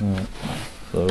Right. So